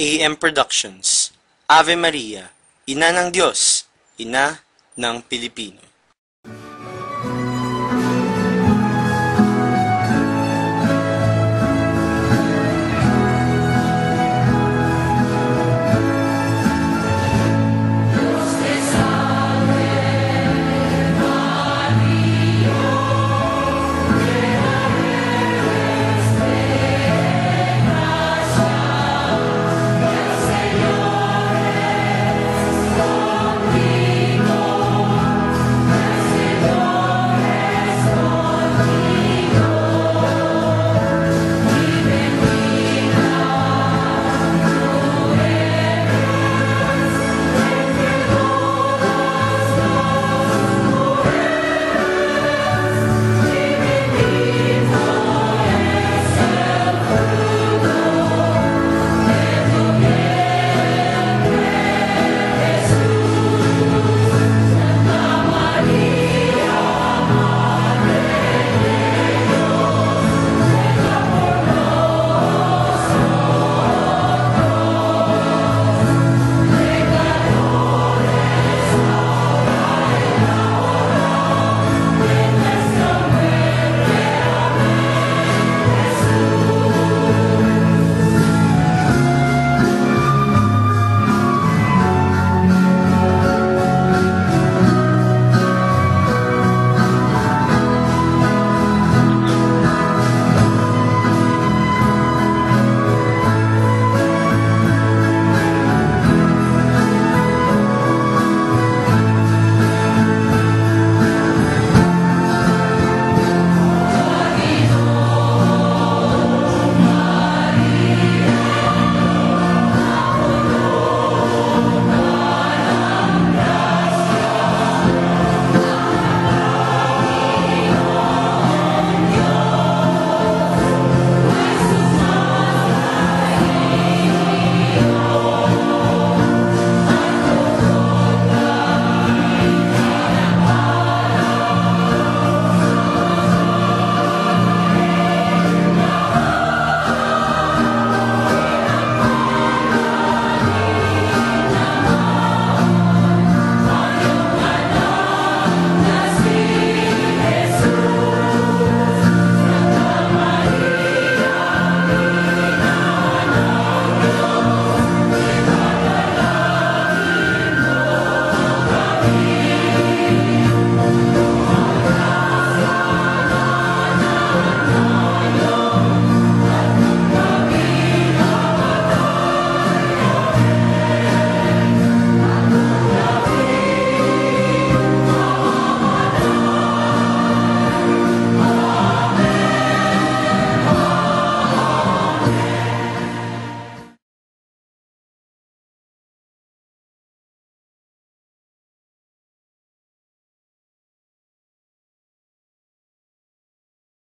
AM Productions, Ave Maria, Ina ng Diyos, Ina ng Pilipino.